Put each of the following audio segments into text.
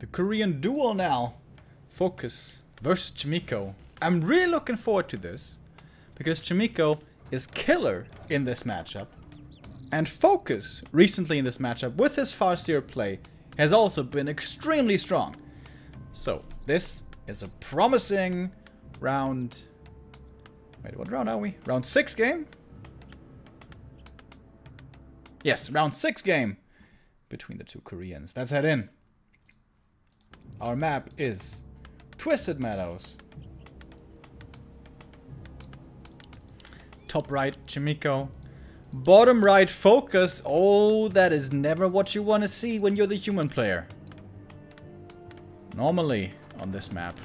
The Korean duel now. Focus versus Chaemiko. I'm really looking forward to this. Because Chaemiko is killer in this matchup. And Focus, recently in this matchup, with his Farseer play, has also been extremely strong. So, this is a promising round... Wait, what round are we? Round 6 game? Yes, round 6 game between the two Koreans. Let's head in. Our map is Twisted Meadows. Top right, Chaemiko. Bottom right, Focus. Oh, that is never what you want to see when you're the human player. Normally, on this map,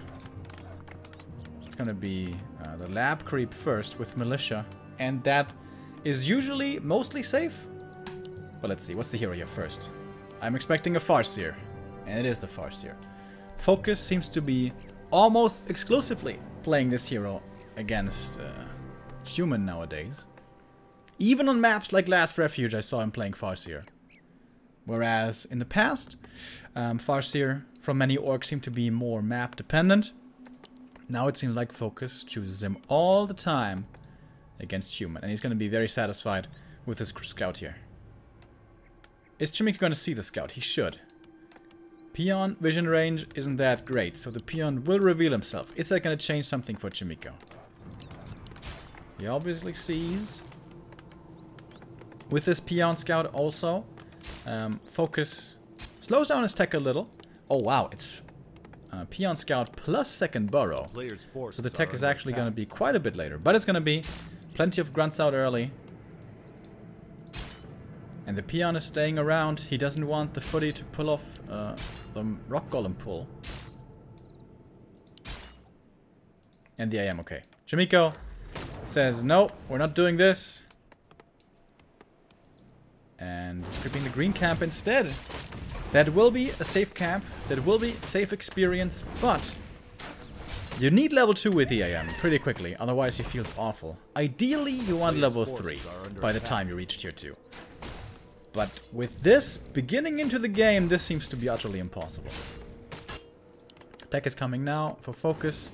it's gonna be uh, the lab creep first with Militia. And that is usually mostly safe. But let's see, what's the hero here first? I'm expecting a Farseer. And it is the Farseer. Focus seems to be almost exclusively playing this hero against uh, human nowadays. Even on maps like Last Refuge, I saw him playing Farseer. Whereas in the past, um, Farseer from many orcs seemed to be more map dependent. Now it seems like Focus chooses him all the time against human. And he's going to be very satisfied with his scout here. Is Chaemiko going to see the scout? He should. Peon vision range isn't that great, so the peon will reveal himself. Is that going to change something for Chaemiko? He obviously sees. With this peon scout also, um, focus slows down his tech a little. Oh wow, it's uh, peon scout plus second burrow. So the tech is actually going to be quite a bit later, but it's going to be plenty of grunts out early. And the peon is staying around. He doesn't want the footy to pull off uh, the rock golem pull. And the AM, okay. Chaemiko says, no, we're not doing this. And it's creeping the green camp instead. That will be a safe camp. That will be safe experience. But you need level 2 with the AM pretty quickly. Otherwise he feels awful. Ideally you want level 3 by the time you reach tier 2. But with this, beginning into the game, this seems to be utterly impossible. Tech is coming now for focus.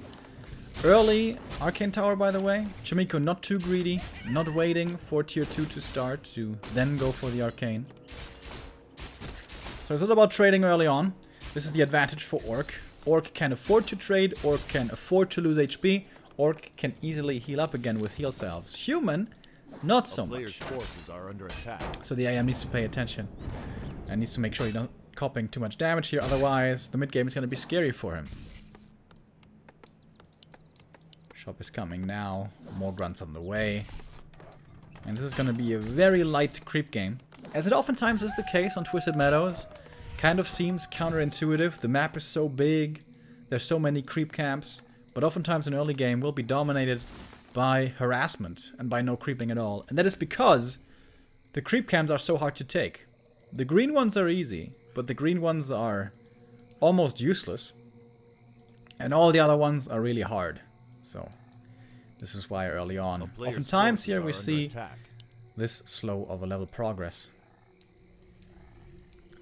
Early Arcane Tower, by the way. Chaemiko not too greedy, not waiting for tier 2 to start to then go for the Arcane. So it's all about trading early on. This is the advantage for Orc. Orc can afford to trade, Orc can afford to lose HP, Orc can easily heal up again with heal salves. Human not so much. So the AM needs to pay attention. And needs to make sure he's not copying too much damage here, otherwise the mid game is going to be scary for him. Shop is coming now. More grunts on the way. And this is going to be a very light creep game. As it oftentimes is the case on Twisted Meadows. Kind of seems counterintuitive. The map is so big. There's so many creep camps. But oftentimes an early game will be dominated by harassment and by no creeping at all. And that is because the creep cams are so hard to take. The green ones are easy, but the green ones are almost useless. And all the other ones are really hard. So, this is why early on, oftentimes here we see attack. this slow of a level progress.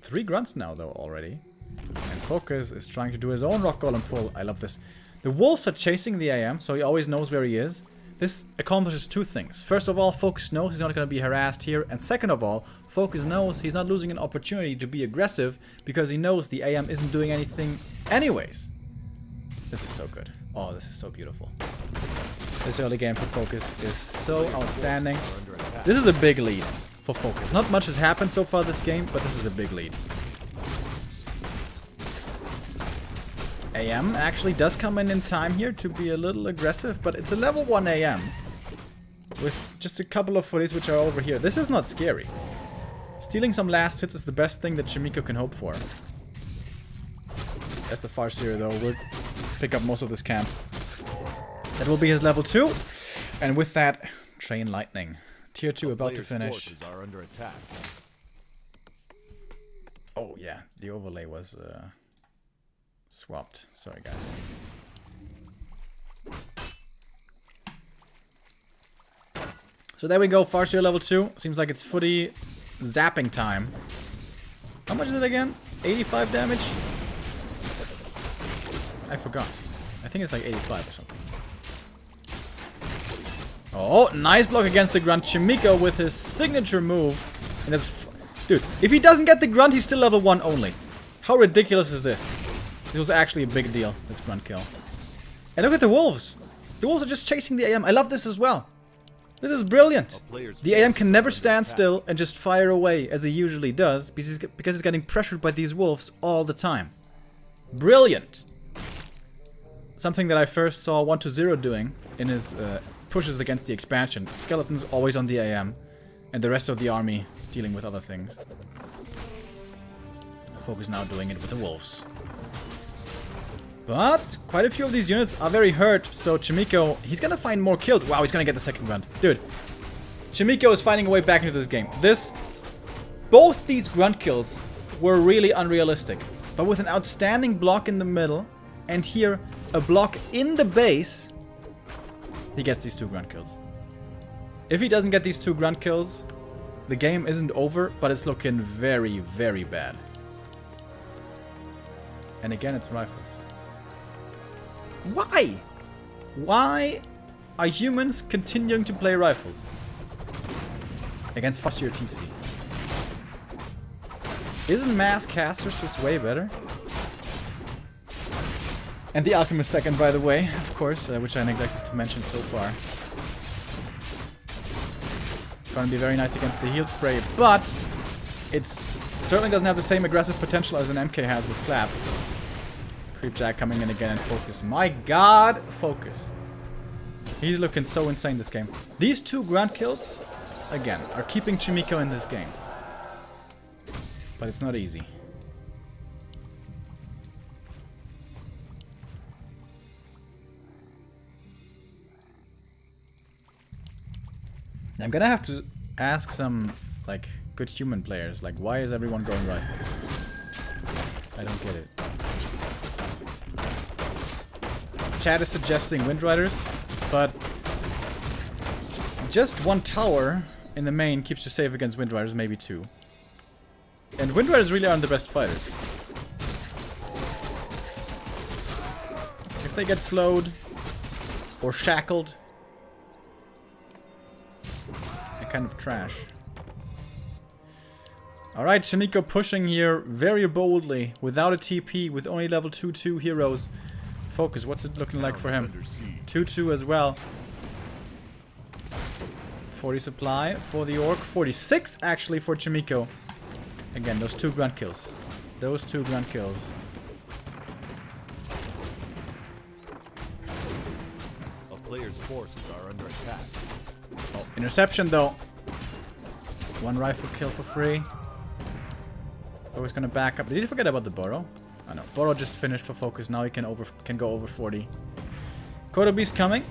Three grunts now though already. And Focus is trying to do his own rock golem pull. I love this. The wolves are chasing the AM, so he always knows where he is. This accomplishes two things. First of all, Focus knows he's not going to be harassed here. And second of all, Focus knows he's not losing an opportunity to be aggressive because he knows the AM isn't doing anything anyways. This is so good. Oh, this is so beautiful. This early game for Focus is so outstanding. This is a big lead for Focus. Not much has happened so far this game, but this is a big lead. AM actually does come in in time here to be a little aggressive, but it's a level 1 AM. With just a couple of footies which are over here. This is not scary. Stealing some last hits is the best thing that Chaemiko can hope for. That's the Farseer though We'll pick up most of this camp. That will be his level 2. And with that, Chain Lightning. Tier 2 about to finish. Oh yeah, the overlay was... Uh, Swapped. Sorry, guys. So there we go, Farseer level 2. Seems like it's footy zapping time. How much is it again? 85 damage? I forgot. I think it's like 85 or something. Oh, nice block against the Grunt. Chaemiko with his signature move. And that's... Dude, if he doesn't get the Grunt, he's still level 1 only. How ridiculous is this? This was actually a big deal, this Grunt kill. And look at the Wolves. The Wolves are just chasing the AM. I love this as well. This is brilliant. The AM can never stand still and just fire away as he usually does because he's, because he's getting pressured by these wolves all the time. Brilliant. Something that I first saw 120 doing in his uh, pushes against the expansion. Skeletons always on the AM and the rest of the army dealing with other things. Focus now doing it with the wolves. But quite a few of these units are very hurt, so Chaemiko, he's gonna find more kills. Wow, he's gonna get the second grunt. Dude, Chaemiko is finding a way back into this game. This, both these grunt kills were really unrealistic. But with an outstanding block in the middle, and here a block in the base, he gets these two grunt kills. If he doesn't get these two grunt kills, the game isn't over, but it's looking very, very bad. And again, it's rifles. Why? Why are humans continuing to play rifles? Against Fustier TC. Isn't mass casters just way better? And the Alchemist second, by the way, of course, uh, which I neglected to mention so far. Trying to be very nice against the heal spray, but it certainly doesn't have the same aggressive potential as an MK has with Clap. Creepjack coming in again and focus. My god, focus. He's looking so insane this game. These two grunt kills, again, are keeping Chaemiko in this game. But it's not easy. I'm gonna have to ask some, like, good human players, like, why is everyone going rifles? I don't get it. Chat is suggesting Wind Riders, but just one tower in the main keeps you safe against Wind Riders, maybe two. And Wind Riders really aren't the best fighters. If they get slowed or shackled, they're kind of trash. Alright, Chaemiko pushing here very boldly, without a TP, with only level 2-2 heroes. Focus, what's it looking like for him? 2-2 as well. 40 supply for the Orc. 46 actually for Chaemiko. Again, those two grunt kills. Those two grunt kills. A player's forces are under attack. Oh, interception though. One rifle kill for free. Always gonna back up. Did you forget about the burrow? I know. burrow just finished for focus. Now he can over can go over 40. Kotobi's coming.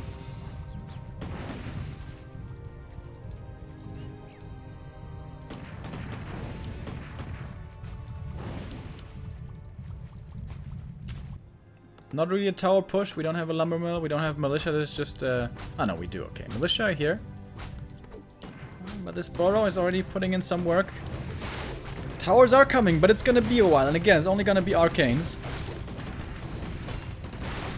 Not really a tower push. We don't have a lumber mill. We don't have militia. There's just... Uh... Oh, no, we do. Okay. Militia here. But this burrow is already putting in some work. Towers are coming, but it's gonna be a while. And again, it's only gonna be arcanes.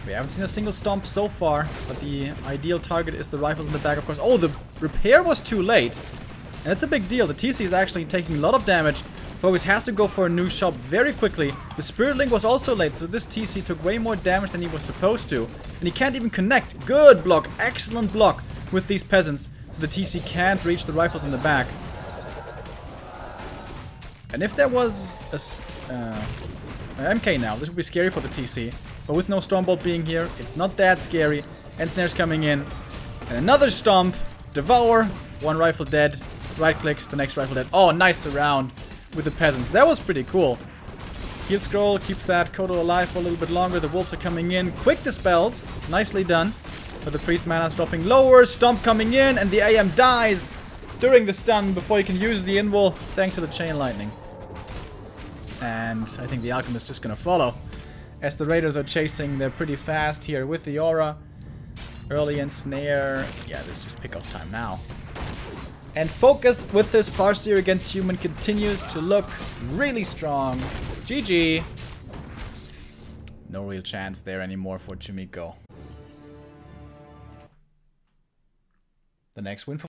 We haven't seen a single stomp so far, but the ideal target is the rifles in the back, of course. Oh, the repair was too late. And that's a big deal. The TC is actually taking a lot of damage. Focus has to go for a new shop very quickly. The Spirit Link was also late, so this TC took way more damage than he was supposed to. And he can't even connect. Good block. Excellent block with these peasants. So the TC can't reach the rifles in the back. And if there was a, uh, MK now, this would be scary for the TC. But with no Stormbolt being here, it's not that scary. And Snare's coming in. And another Stomp. Devour. One rifle dead. Right clicks, the next rifle dead. Oh, nice round with the peasant. That was pretty cool. Heal Scroll keeps that Kodo alive for a little bit longer. The wolves are coming in. Quick dispels. Nicely done. But the priest mana's dropping lower. Stomp coming in. And the AM dies during the stun before you can use the invul thanks to the chain lightning. And I think the alchemist is just gonna follow. As the raiders are chasing, they're pretty fast here with the aura. Early ensnare. Yeah, this is just pick off time now. And focus with this Farseer against human continues to look really strong. GG. No real chance there anymore for Chaemiko. The next win for